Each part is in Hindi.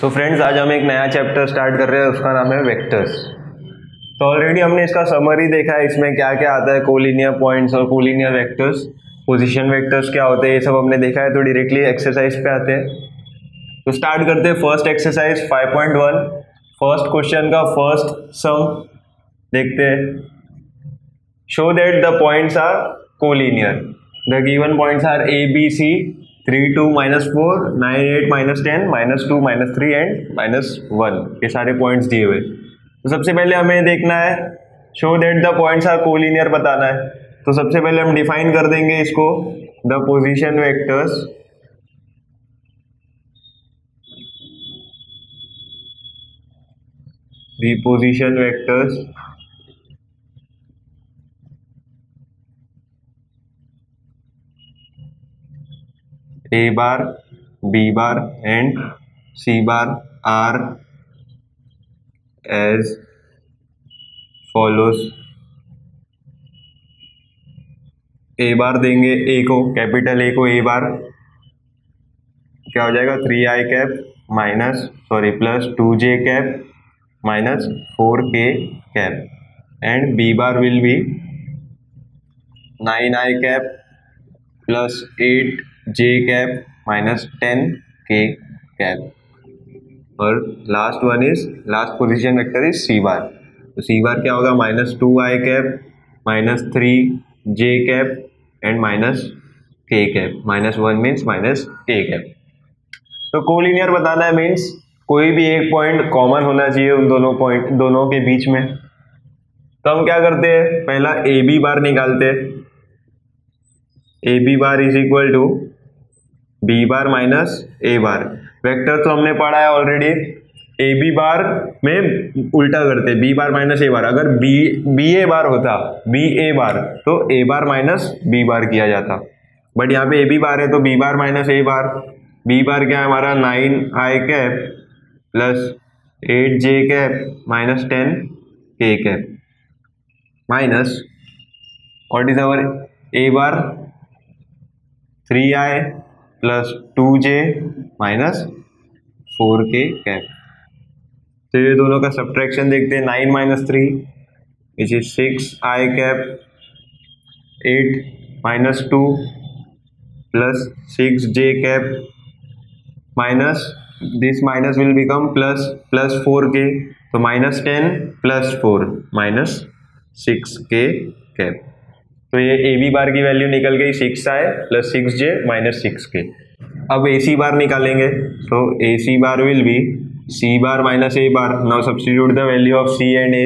सो so फ्रेंड्स आज हम एक नया चैप्टर स्टार्ट कर रहे हैं उसका नाम है वेक्टर्स तो ऑलरेडी हमने इसका समरी देखा है इसमें क्या क्या आता है कोलिनियर पॉइंट्स और कोलिनियर वेक्टर्स पोजीशन वेक्टर्स क्या होते हैं ये सब हमने देखा है तो डायरेक्टली एक्सरसाइज पे आते हैं तो स्टार्ट करते हैं first exercise five first question का फर्स्ट सम देखते हैं show that the points are collinear the given points are A B C three two minus four nine eight minus ten minus two minus three and minus one ये सारे पॉइंट्स दिए हुए तो सबसे पहले हमें देखना है show that the points are collinear बताना है तो सबसे पहले हम डिफाइन कर देंगे इसको the position vectors the position vectors A bar B bar and C bar are as follows A bar देंगे ए को कैपिटल ए को ए बार क्या हो जाएगा three I cap minus sorry plus two J cap minus four K cap and B bar will be nine I cap plus eight J cap minus ten K cap और last one is last position vector is C bar तो सी बार क्या होगा minus two I cap minus three J cap and minus K cap minus one means minus K cap तो कोलिनियर बताना है मीन्स कोई भी एक पॉइंट कॉमन होना चाहिए उन दोनों पॉइंट दोनों के बीच में तो हम क्या करते हैं पहला ए बी बार निकालते हैं A B bar is equal to B bar minus A bar vector तो हमने पढ़ा है ऑलरेडी ए बी बार में उल्टा करते बी बार माइनस ए बार अगर बी बी ए बार होता बी ए बार तो A bar minus B bar किया जाता बट यहाँ पे ए बी बार है तो B bar minus A bar B bar क्या है हमारा nine I cap plus eight J cap minus ten K cap minus what is our A bar three I plus two J minus four K cap तो ये दोनों का सब्ट्रैक्शन देखते हैं nine minus three is is six I cap eight minus two plus six J cap minus this minus will become plus plus four के तो minus ten plus four minus six K cap तो ये ए बी बार की वैल्यू निकल गई six I plus six J minus six K अब ए सी बार निकालेंगे तो A C bar will be C bar minus A bar now substitute the value of C and A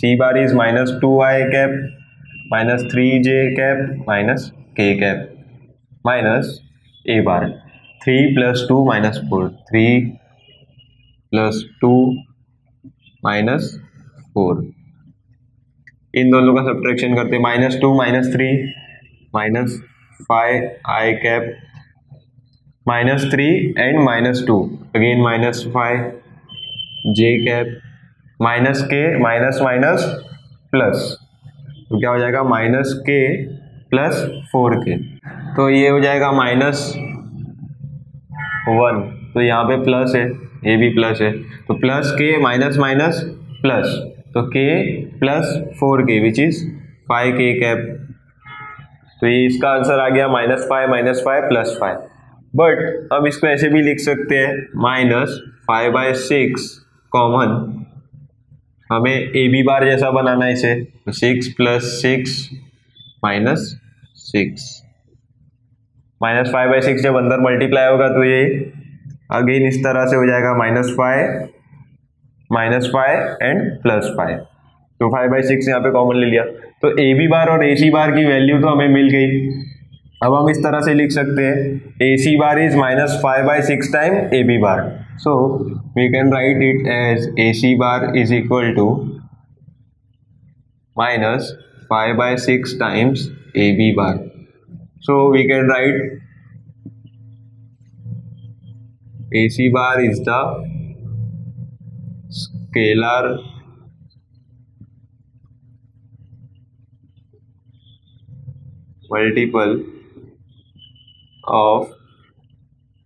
C bar is minus two I cap minus three J cap minus K cap minus A bar three plus two minus four three plus two minus four इन दोनों का सब्ट्रैक्शन करते हैं minus two minus three minus five I cap minus three and minus two again minus five J cap minus K minus minus plus तो क्या हो जाएगा minus k plus four k तो ये हो जाएगा माइनस वन तो यहाँ पे प्लस है ये भी प्लस है तो plus k minus minus plus तो K plus four K which is five K cap तो ये इसका आंसर आ गया minus five minus five plus five but अब इसको ऐसे भी लिख सकते हैं minus five by six common हमें ए बी बार जैसा बनाना है इसे तो six plus six minus six minus five by six जब अंदर मल्टीप्लाई होगा तो ये अगेन इस तरह से हो जाएगा minus five minus five and plus five तो फाइव बाई सिक्स यहाँ पे कॉमन ले लिया तो ए बी बार और ए सी बार की वैल्यू तो हमें मिल गई अब हम इस तरह से लिख सकते हैं A C bar is minus five by six time A B bar so we can write it as A C bar is equal to minus five by six times A B bar so we can write A C bar is the scalar multiple of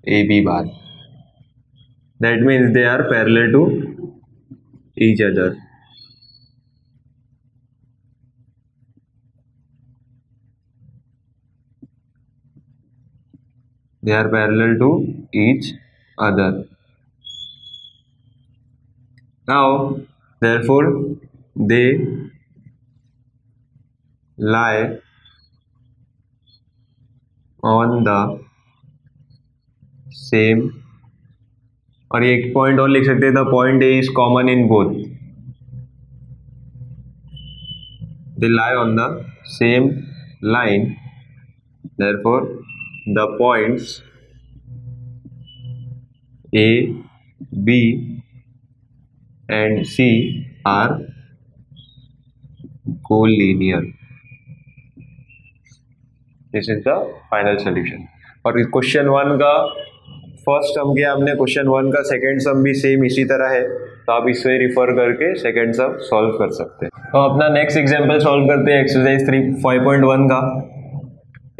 AB bar. That means they are parallel to each other. They are parallel to each other. Now, therefore, they lie on the same और एक पॉइंट और लिख सकते हैं the point is common in both they lie on the same line therefore the points A B and C are collinear this is the final solution और क्वेश्चन वन का फर्स्ट सम किया हमने क्वेश्चन वन का सेकेंड सम भी सेम इसी तरह है तो आप इसे रिफर करके सेकेंड सम सॉल्व कर सकते हैं तो अपना नेक्स्ट एग्जाम्पल सॉल्व करते हैं exercise three five point one का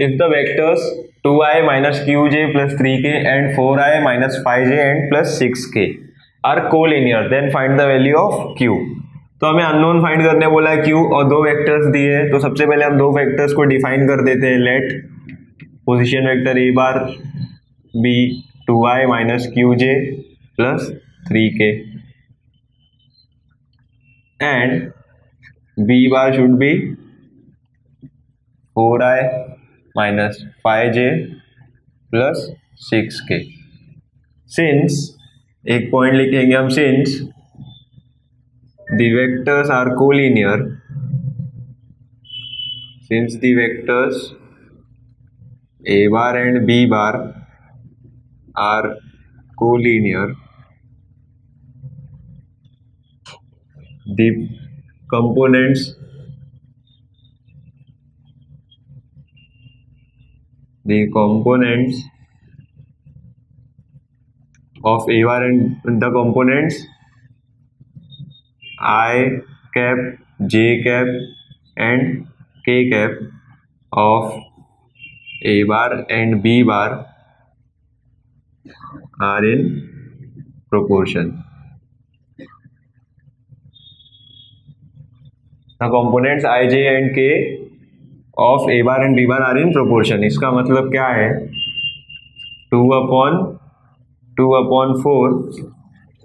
if the vectors two I minus Q J plus three K and four I minus five J and plus six K are collinear then find the value of Q तो हमें अननोन फाइंड करने बोला है क्यू और दो वेक्टर्स दिए तो सबसे पहले हम दो वेक्टर्स को डिफाइन कर देते हैं let position vector A bar be two I minus Q J plus three K and B bar should be four I minus five J plus six K since एक पॉइंट लिखेंगे हम since the vectors are collinear since the vectors a bar and b bar are collinear the components the components of a bar and the components I cap J cap and K cap of A bar and B bar are in proportion the components i j and k of a bar and b bar are in proportion इसका मतलब क्या है two upon two upon four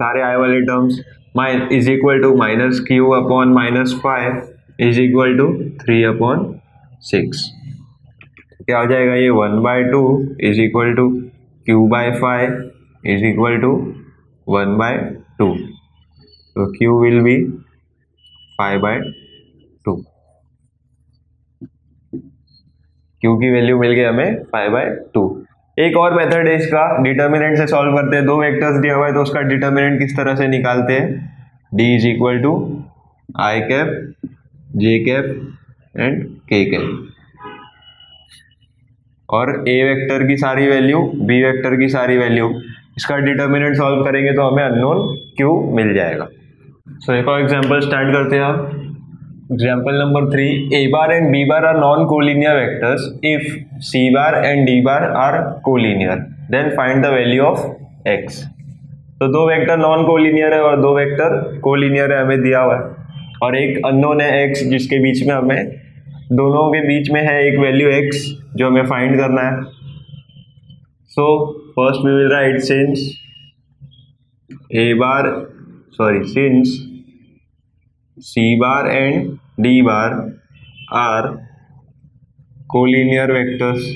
सारे आई वाले terms is equal to minus Q upon minus five is equal to three upon six क्या हो जाएगा ये one by two is equal to Q by five is equal to one by two तो Q will be five by two Q की वैल्यू मिल गई हमें फाइव बाय टू एक और मेथड है इसका डिटर्मिनेंट से सॉल्व करते हैं दो वेक्टर्स दिया हुआ है तो उसका डिटर्मिनेंट किस तरह से निकालते हैं D is equal to I cap J cap and K cap और ए वेक्टर की सारी वैल्यू बी वेक्टर की सारी वैल्यू इसका डिटर्मिनेंट सॉल्व करेंगे तो हमें अननोन क्यू मिल जाएगा सो एक और एग्जाम्पल स्टार्ट करते हैं आप example number three A bar and B bar are non collinear vectors if C bar and D bar are collinear then find the value of X तो दो वैक्टर नॉन कोलिनियर है और दो वैक्टर कोलिनियर है हमें दिया हुआ है और एक अनोन है एक्स जिसके बीच में हमें दोनों के बीच में है एक वैल्यू एक्स जो हमें फाइंड करना है so first we will write since A bar sorry since C bar and D bar are collinear vectors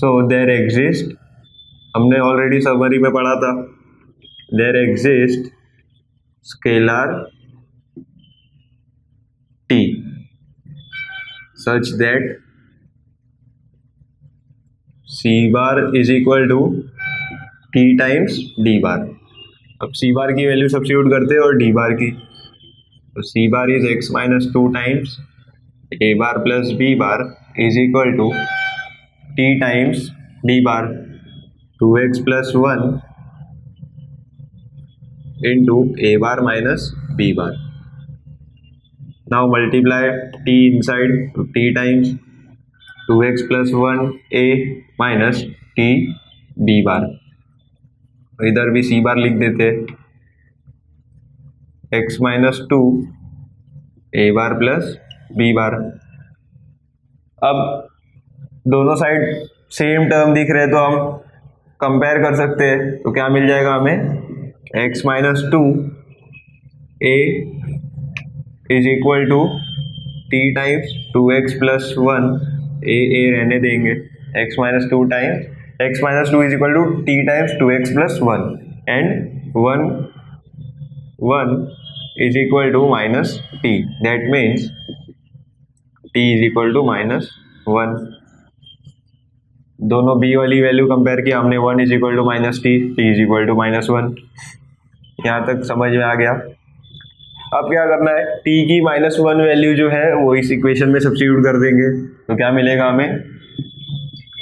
so there exist हमने ऑलरेडी समरी में पढ़ा था there exist scalar T such that C bar is equal to T times D bar अब सी बार की वैल्यू सब्सिट्यूट करते हैं और डी बार की तो C bar is X minus two times A bar plus B bar is equal to T times D bar two X plus one into A bar minus B bar now T inside T times two X plus one A minus T B bar तो इधर भी सी बार लिख देते X minus two A bar plus B bar अब दोनों साइड सेम टर्म दिख रहे तो हम कंपेयर कर सकते हैं तो क्या मिल जाएगा हमें X minus two A is equal to T times two X plus one A A रहने देंगे X minus two times x minus 2 is equal to t times 2x plus 1 and 1 1 is equal to minus t that means t is equal to minus 1 दोनों b वाली वैल्यू कंपेयर किया हमने 1 is equal to minus T T is equal to minus one यहाँ तक समझ में आ गया अब क्या करना है t की माइनस वन वैल्यू जो है वो इस इक्वेशन में सब्सिट्यूट कर देंगे तो क्या मिलेगा हमें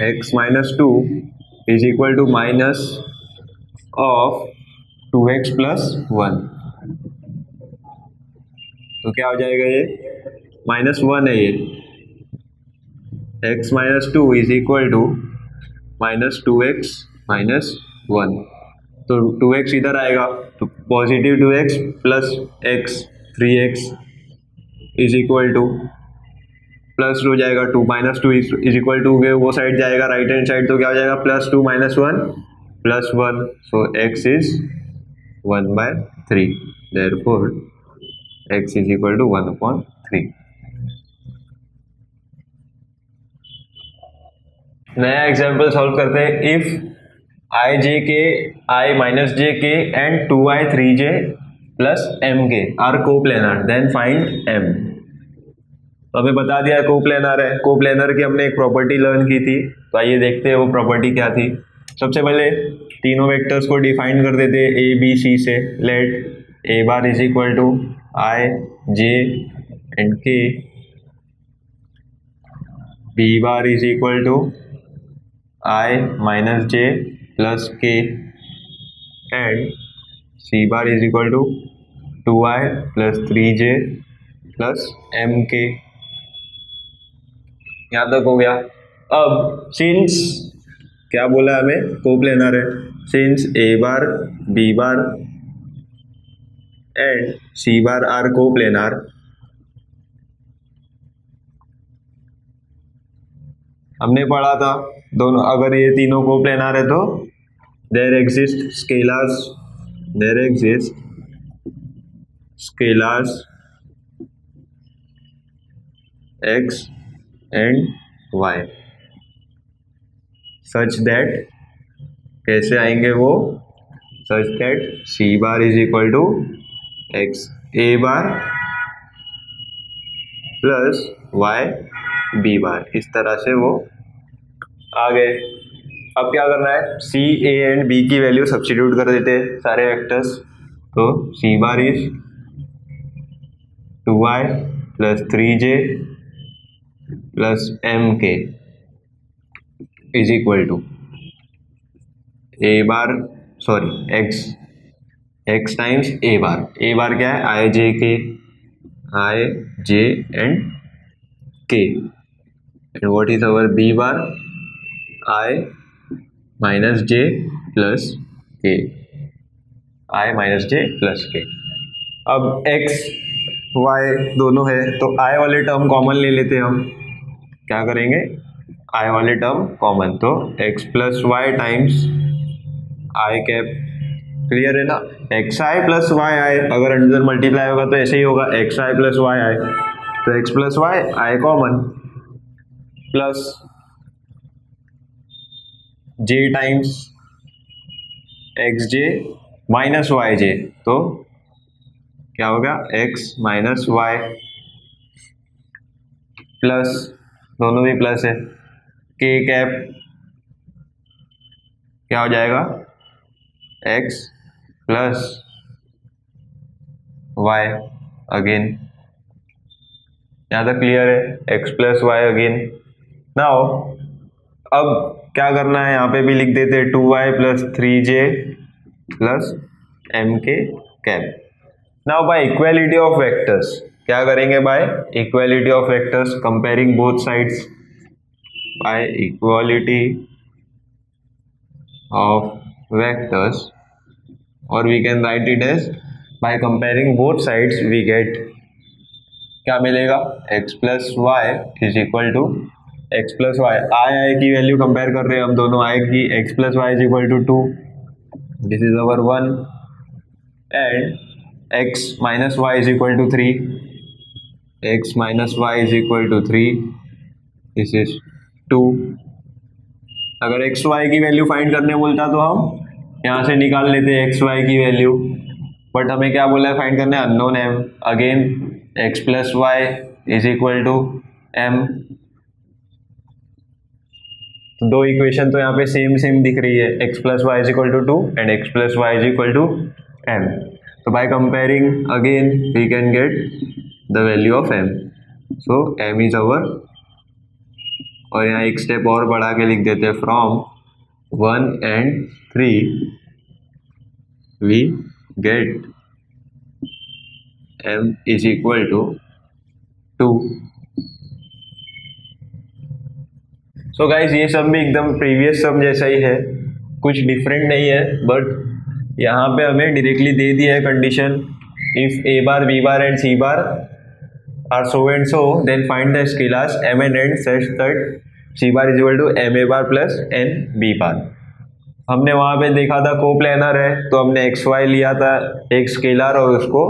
x minus 2 is equal to minus of 2x plus 1 तो क्या हो जाएगा ये माइनस वन है ये x minus two is equal to minus two X minus one तो टू एक्स इधर आएगा तो positive two X plus X three X is equal to plus two जाएगा two minus two is equal to के वो साइड जाएगा राइट हैंड साइड तो क्या हो जाएगा plus two minus one plus one so X is one by three therefore X is equal to one upon three नया एग्जाम्पल सॉल्व करते हैं इफ आई जे के i minus j k and two i three j plus m k are coplanar then find m तो हमें बता दिया कोप्लेनर है कोप्लेनर की हमने एक प्रॉपर्टी लर्न की थी तो आइए देखते हैं वो प्रॉपर्टी क्या थी सबसे पहले तीनों वेक्टर्स को डिफाइन कर देते ए बी सी से let A bar is equal to I J and K B bar is equal to I minus J plus K and C bar is equal to two I plus three J plus M K यहां तक हो गया अब सिंस क्या बोला हमें कोप्लेनर है since A bar B bar and C bar are coplanar हमने पढ़ा था दोनों अगर ये तीनों कोप्लेनर है तो there exist scalars there exist scalars X and Y such that कैसे आएंगे वो such that C bar is equal to X A bar plus Y B bar इस तरह से वो आ गए अब क्या करना है सी ए एंड बी की वैल्यू सब्सिट्यूट कर देते हैं सारे वेक्टर्स तो C bar is two Y plus three J plus M K is equal to A bar sorry X X times A bar A bar क्या है I J K I J and K and what is our B bar I minus J plus K I minus J plus k अब एक्स वाई दोनों है तो आई वाले टर्म कॉमन ले लेते हैं हम क्या करेंगे आई वाले टर्म कॉमन तो X plus Y times I cap clear है ना X I plus Y I अगर अंडर मल्टीप्लाई होगा तो ऐसे ही होगा X I plus Y I तो X plus Y I common plus J times X J minus Y J तो क्या होगा एक्स माइनस वाई प्लस दोनों भी प्लस है के कैप क्या हो जाएगा एक्स प्लस वाई अगेन यहाँ तक क्लियर है एक्स प्लस वाई अगेन हो अब क्या करना है यहाँ पे भी लिख देते two Y plus three J plus M K cap now by equality of vectors क्या करेंगे by equality of vectors comparing both sides by equality of vectors और we can write it as by comparing both sides we get क्या मिलेगा x plus Y is equal to X plus Y I I की वैल्यू कंपेयर कर रहे हैं हम दोनों आई की X plus Y is equal to two this is our one and X minus Y is equal to three x minus Y is equal to three this is two अगर एक्स वाई की वैल्यू फाइंड करने बोलता तो हम यहाँ से निकाल लेते एक्स वाई की वैल्यू बट हमें क्या बोला है फाइंड करने unknown M again X plus Y is equal to M तो दो इक्वेशन तो यहाँ पे सेम सेम दिख रही है X plus Y is equal to two and X plus Y is equal to M तो by comparing again we can get the value of M so M is our और यहाँ एक स्टेप और बढ़ा के लिख देते हैं from one and three we get M is equal to two so guys ये सब भी एकदम प्रीवियस सब जैसा ही है कुछ डिफरेंट नहीं है बट यहाँ पे हमें डायरेक्टली दे दिया है condition if a bar b bar and c bar are so and so, then find the scalars and and such that C bar is equal to A bar plus n B bar. हमने वहाँ पे देखा था को प्लानर है तो हमने एक्स वाई लिया था एक स्केलर और उसको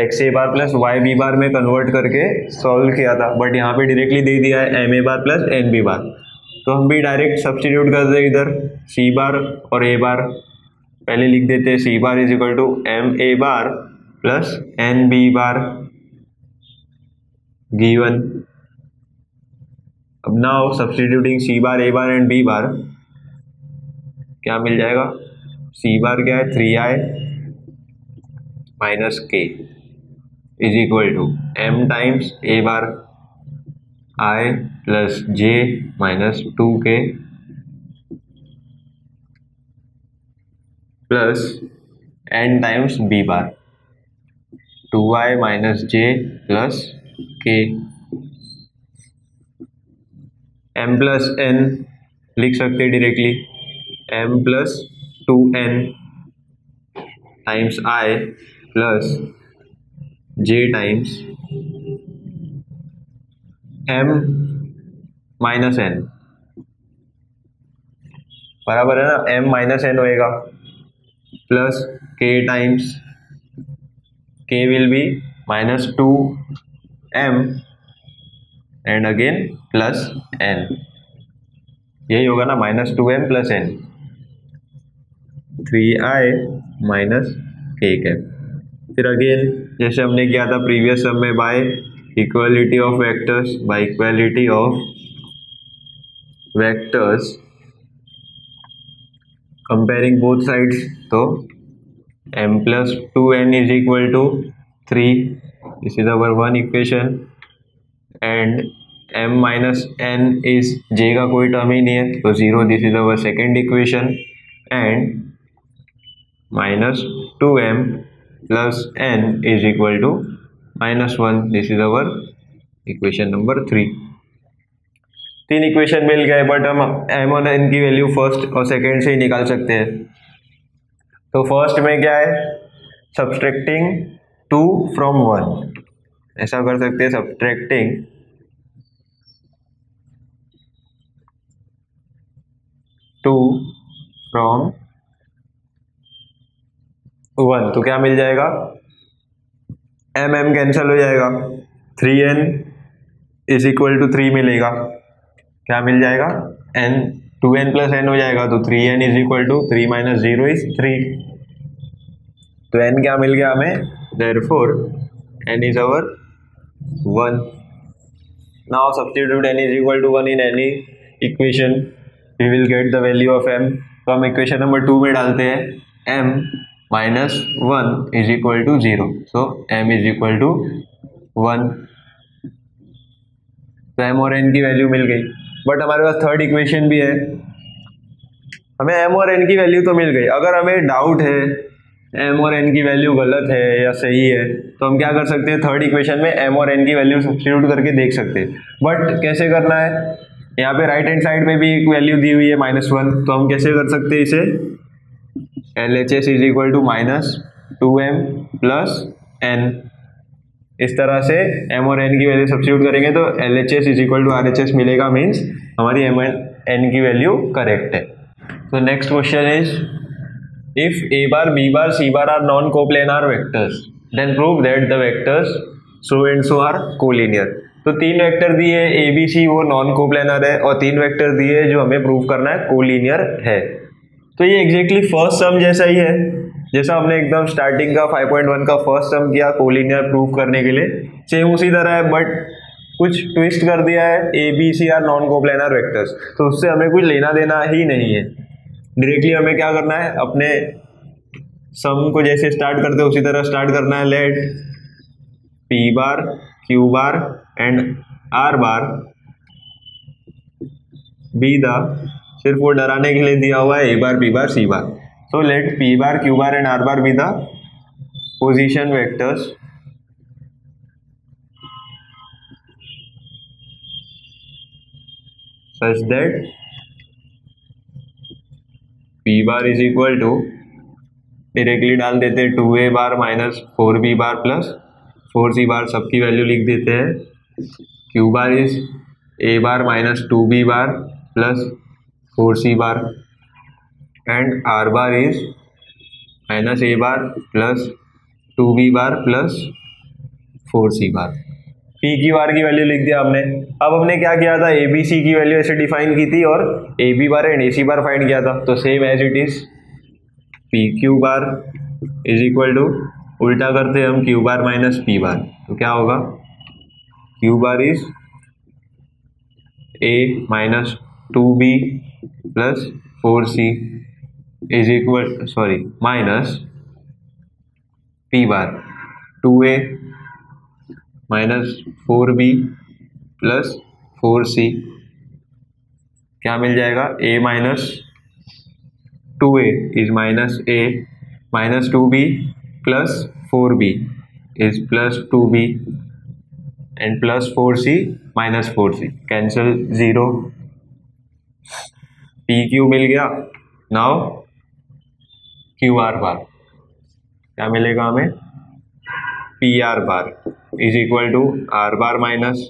x a bar plus y b bar में कन्वर्ट करके सॉल्व किया था बट यहाँ पे डायरेक्टली दे दिया है m a bar plus n b bar तो हम भी डायरेक्ट सब्सटीट्यूट कर दें इधर सी बार और ए बार पहले लिख देते C bar is equal to M A bar plus N B bar given अब now substituting C bar A bar and B bar क्या मिल जाएगा सी बार क्या है three I minus K is equal to M times A bar I plus J minus two K plus N times B bar two I minus J plus K M plus N लिख सकते हैं directly M plus two N times I plus J times M minus N बराबर है ना एम माइनस एन होएगा plus K times K will be minus two m and again plus n यही होगा ना minus two M plus N three I minus K cap फिर अगेन जैसे हमने किया था प्रीवियस सब में by equality of vectors by equality of vectors comparing both sides तो m plus two N is equal to three this is our one equation and m minus n is j का कोई टर्म ही नहीं है तो zero this is our second equation and minus two M plus N is equal to minus one this is our equation number three तीन इक्वेशन मिल गए बट हम एम और एन की वैल्यू फर्स्ट और सेकेंड से ही निकाल सकते हैं तो फर्स्ट में क्या है सब्सट्रैक्टिंग टू फ्रॉम वन ऐसा कर सकते हैं सब्ट्रैक्टिंग टू फ्रॉम वन तो क्या मिल जाएगा एम एम कैंसल हो जाएगा three N is equal to three मिलेगा क्या मिल जाएगा N two N plus N हो जाएगा तो three N is equal to three minus zero is three तो एन क्या मिल गया हमें therefore N is our one now substitute N is equal to one in any equation we will get the value of M तो हम इक्वेशन नंबर टू में डालते हैं M minus one is equal to zero so M is equal to one तो एम और एन की वैल्यू मिल गई बट हमारे पास थर्ड इक्वेशन भी है हमें एम और एन की वैल्यू तो मिल गई अगर हमें डाउट है एम और एन की वैल्यू गलत है या सही है तो हम क्या कर सकते हैं थर्ड इक्वेशन में एम और एन की वैल्यू सब्सटीट्यूट करके देख सकते हैं बट कैसे करना है यहाँ पे राइट हैंड साइड में भी एक वैल्यू दी हुई है माइनस वन तो हम कैसे कर सकते हैं इसे L H S is equal to minus two M plus N इस तरह से एम और एन की वैल्यू सब्सिट्यूट करेंगे तो L H S is equal to R H S मिलेगा मीन्स हमारी एम एन की वैल्यू करेक्ट है तो next question is If A bar, B bar, C bar are non-coplanar vectors, then prove that the vectors so and so are collinear. तो तीन वेक्टर दिए ए बी सी वो नॉन कोप्लेनर है और तीन वेक्टर दिए जो हमें प्रूव करना है कोलिनियर है तो ये एग्जैक्टली फर्स्ट सम जैसा ही है जैसा हमने एकदम स्टार्टिंग का 5.1 का फर्स्ट सम किया कोलिनियर प्रूव करने के लिए सेम उसी तरह है बट कुछ ट्विस्ट कर दिया है a b c are non coplanar vectors तो उससे हमें कुछ लेना देना ही नहीं है डायरेक्टली हमें क्या करना है अपने सम को जैसे स्टार्ट करते उसी तरह स्टार्ट करना है let P bar Q bar and R bar be the सिर्फ वो डराने के लिए दिया हुआ है A bar B bar C bar so let P bar Q bar and R bar be the position vectors such that p bar is equal to directly डाल देते हैं two A bar minus four B bar plus four C bar सबकी वैल्यू लिख देते हैं Q bar is A bar minus two B bar plus four C bar and R bar is minus A bar plus two B bar plus four C bar P की बार की वैल्यू लिख दिया हमने अब हमने क्या किया था ए बी सी की वैल्यू ऐसे डिफाइन की थी और A B bar and A C bar find किया था तो same as it is P Q bar is equal to उल्टा करते हम Q bar minus P bar तो क्या होगा Q bar is A minus two B plus four C is equal sorry minus P bar two A minus four B plus four C क्या मिल जाएगा A minus two A is minus A minus two B plus four B is plus two B and plus four C minus four C cancel zero P Q मिल गया नाउ क्यू आर बार क्या मिलेगा हमें P R bar is equal to R bar minus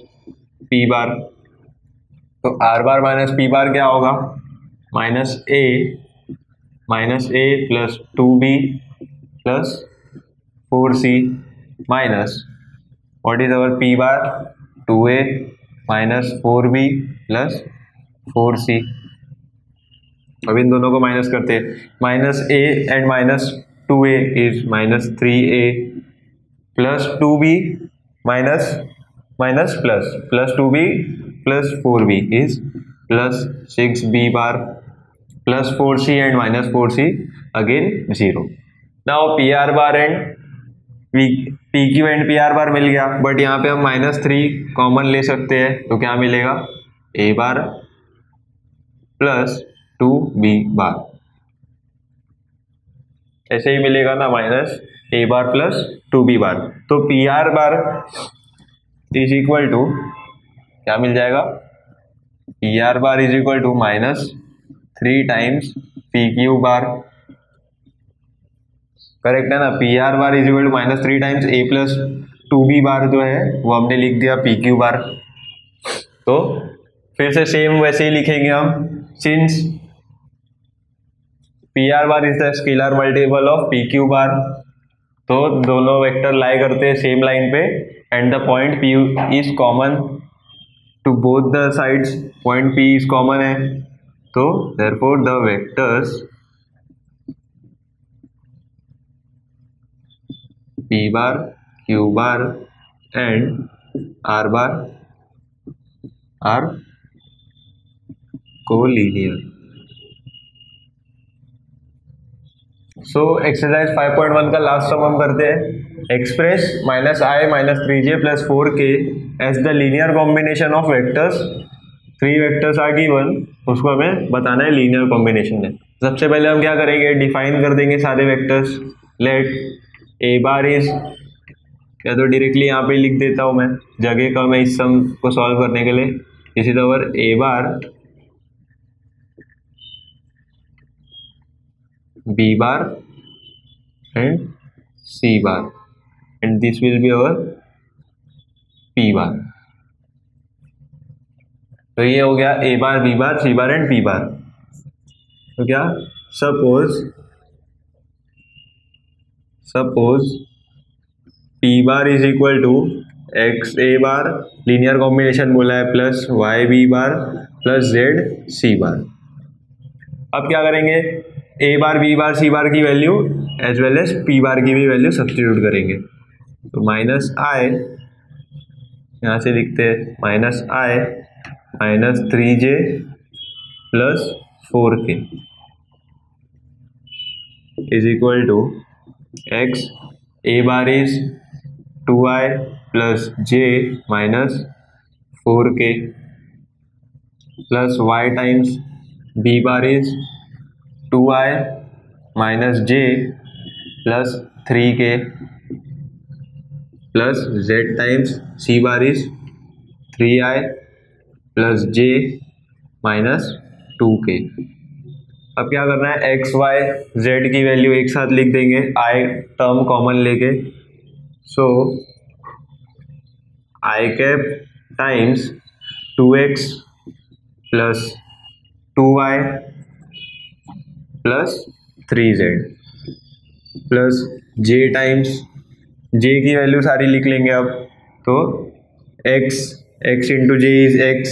P bar तो R bar minus P bar क्या होगा minus A minus A plus two B plus four C minus what is our P bar two A minus four B plus four C अब इन दोनों को माइनस करते हैं minus A and minus two A is minus three A plus two B minus minus plus plus two B plus four B is plus six B bar plus four C and minus four C again zero now P R bar and P Q and P R bar मिल गया बट यहाँ पे हम माइनस थ्री कॉमन ले सकते हैं तो क्या मिलेगा A bar plus two B bar ऐसे ही मिलेगा ना minus A bar plus two B bar तो P R bar is equal to क्या मिल जाएगा P R bar is equal to minus three times P Q bar correct है ना P R bar is equal to minus three times A plus two B bar जो है वो हमने लिख दिया पी क्यू बार तो फिर से सेम वैसे ही लिखेंगे हम since P R bar is the scalar multiple of P Q bar तो दोनों वेक्टर लाई करते हैं सेम लाइन पे and the point P is common to both the sides point P is common है तो therefore the vectors P bar Q bar and R bar are collinear so exercise 5.1 का लास्ट सम हम करते हैं express minus I minus three J plus four K as the linear combination of vectors three vectors are one उसको हमें बताना है लीनियर कॉम्बिनेशन में सबसे पहले हम क्या करेंगे डिफाइन कर देंगे सारे vectors let a bar is या तो डिरेक्टली यहाँ पे लिख देता हूँ मैं जगह का मैं इस सम को सॉल्व करने के लिए इसी तवर A bar B bar and C bar and this will be our P bar तो ये हो गया A bar B bar C bar and P bar तो क्या suppose suppose P bar is equal to X A bar linear combination बोला है plus Y B bar plus Z C bar अब क्या करेंगे A bar B bar C bar की value as well as P bar की भी वैल्यू सब्सटीट्यूट करेंगे तो माइनस आई यहाँ से लिखते हैं minus I minus three J plus four K is equal to X A bar is two I plus J minus four K plus Y times B bar is two I minus J plus three K plus Z times C bar is three I plus J minus two K अब क्या करना है एक्स वाई जेड की वैल्यू एक साथ लिख देंगे आई टर्म कॉमन लेके so I cap times two X plus two Y plus three Z plus J times J की वैल्यू सारी लिख लेंगे अब तो X X into J is X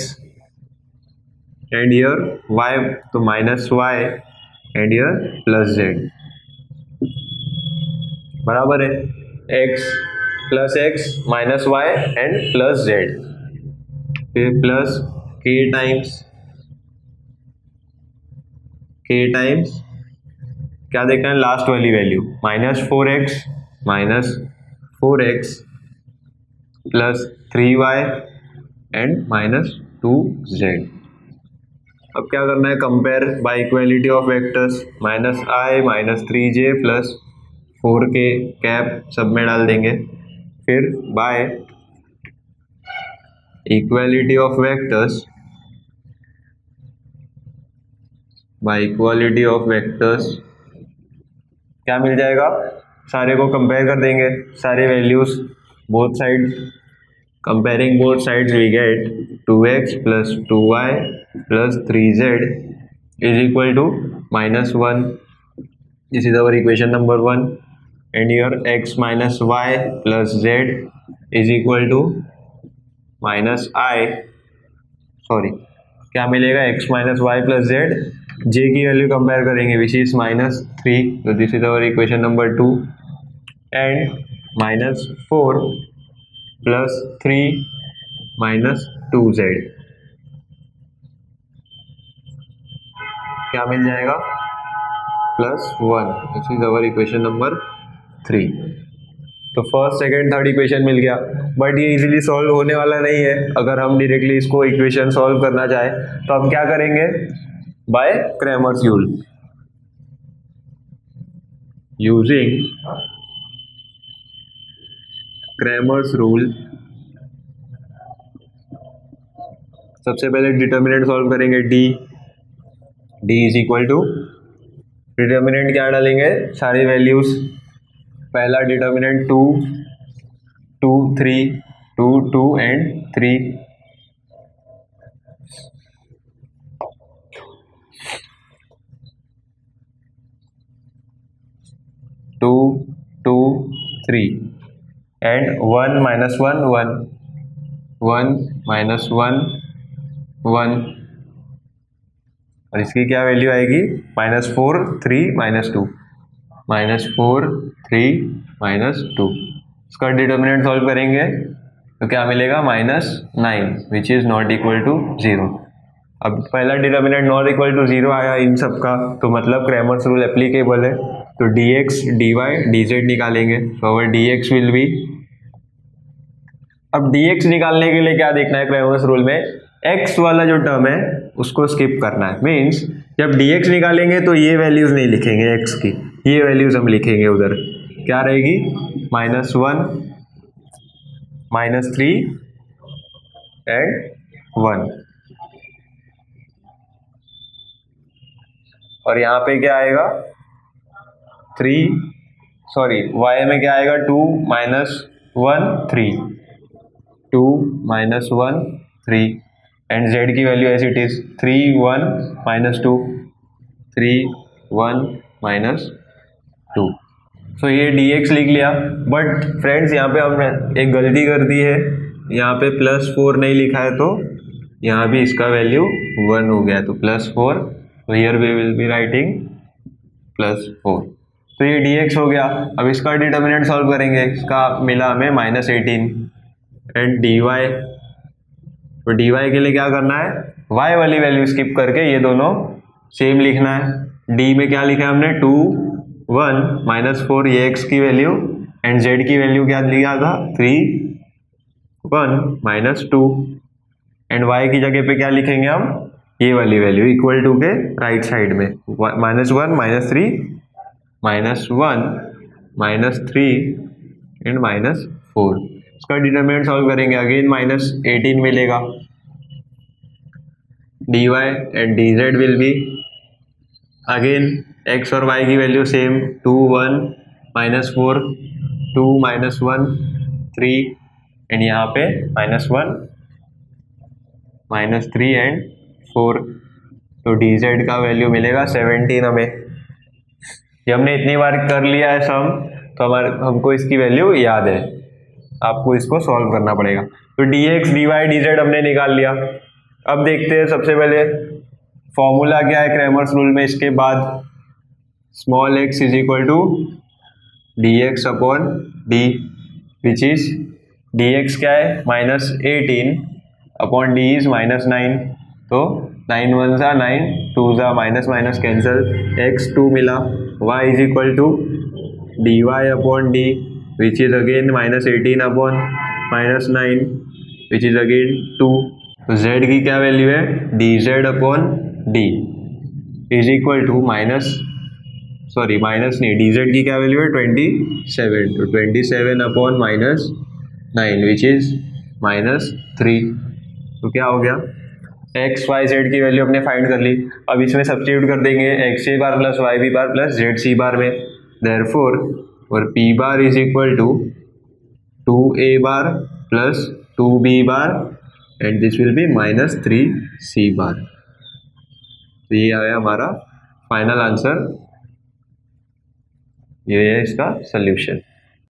and your Y तो minus Y and your plus Z बराबर है X plus X minus Y and plus Z फिर plus K times K times क्या देखना है लास्ट वाली value minus four X minus four X plus three Y and minus two Z अब क्या करना है compare by equality of vectors minus I minus three J plus four K cap सब में डाल देंगे फिर by equality of vectors by equality of vectors क्या मिल जाएगा सारे को कंपेयर कर देंगे सारे values both side comparing both side we get two X plus two Y plus three Z is equal to minus one this is our equation number one and your x minus y plus z is equal to minus I sorry क्या मिलेगा x minus y plus z j की वैल्यू कंपेयर करेंगे विच इज माइनस थ्री तो this is our equation number two and minus four plus three minus two z क्या मिल जाएगा plus one this is our equation number three तो फर्स्ट सेकेंड थर्ड इक्वेशन मिल गया बट ये इजीली सॉल्व होने वाला नहीं है अगर हम डायरेक्टली इसको इक्वेशन सॉल्व करना चाहें तो हम क्या करेंगे by Cramer's rule using Cramer's rule सबसे पहले डिटर्मिनेंट सॉल्व करेंगे D D is equal to determinant क्या डालेंगे सारी वैल्यूज पहला determinant two two three two two and three two two three and one minus one one one minus one one और इसकी क्या वैल्यू आएगी minus four three minus two minus four three minus two इसका डिटर्मिनेंट सॉल्व करेंगे तो क्या मिलेगा minus nine which is not equal to zero अब पहला determinant not equal to zero आया इन सब का तो मतलब क्रैमर्स रूल एप्लीकेबल है तो D x D y D z निकालेंगे तो our D x will be अब dx निकालने के लिए क्या देखना है क्रेमर्स रूल में x वाला जो टर्म है उसको स्किप करना है मीन्स जब dx निकालेंगे तो ये वैल्यूज़ नहीं लिखेंगे x की ये वैल्यूज़ हम लिखेंगे उधर क्या रहेगी minus one minus three and one और यहां पे क्या आएगा थ्री सॉरी वाई में क्या आएगा two minus one three two minus one three and z की value as it is three one minus two three one minus two so ये डी एक्स लिख लिया बट फ्रेंड्स यहाँ पे हमने एक गलती कर दी है यहाँ पे प्लस फोर नहीं लिखा है तो यहाँ भी इसका वैल्यू वन हो गया तो प्लस फोर तो here we will be writing plus four तो ये डी एक्स हो गया अब इसका डिटर्मिनेंट सॉल्व करेंगे इसका मिला हमें minus eighteen and D y तो डी वाई के लिए क्या करना है वाई वाली वैल्यू स्किप करके ये दोनों सेम लिखना है डी में क्या लिखा है हमने टू वन माइनस फोर ये एक्स की वैल्यू एंड जेड की वैल्यू क्या लिखा था three one minus two and y की जगह पे क्या लिखेंगे हम ये वाली वैल्यू इक्वल टू के राइट साइड में minus one minus three minus one minus three and minus four इसका डिनोमिनेटर सॉल्व करेंगे अगेन माइनस एटीन मिलेगा D y and D z will be again x और वाई की value same two one minus four two minus one three and यहाँ पे minus one minus three and four तो डी जेड का वैल्यू मिलेगा सेवेंटीन हमें जब हमने इतनी बार कर लिया है सम तो हमारे हमको इसकी वैल्यू याद है आपको इसको सॉल्व करना पड़ेगा तो D x D y D z हमने निकाल लिया अब देखते हैं सबसे पहले फॉर्मूला क्या है क्रेमर्स रूल में इसके बाद small x is equal to D x upon D which is D x क्या है minus eighteen upon D is minus nine तो नाइन वन सा नाइन टू सा minus minus cancel x two मिला y is equal to D y upon D which is again minus 18 upon minus 9 which is again 2 तो z की क्या वैल्यू है D z upon D is equal to minus sorry minus नहीं डी जेड की क्या वैल्यू है ट्वेंटी सेवन तो twenty seven upon minus nine which is minus three तो क्या हो गया एक्स वाई जेड की वैल्यू अपने फाइंड कर ली अब इसमें सब्सटीट्यूट कर देंगे x A bar plus y B bar plus z C bar में देर फोर और p bar is equal to two A bar plus two B bar and this will be minus three C bar तो ये आया हमारा फाइनल आंसर ये है इसका सल्यूशन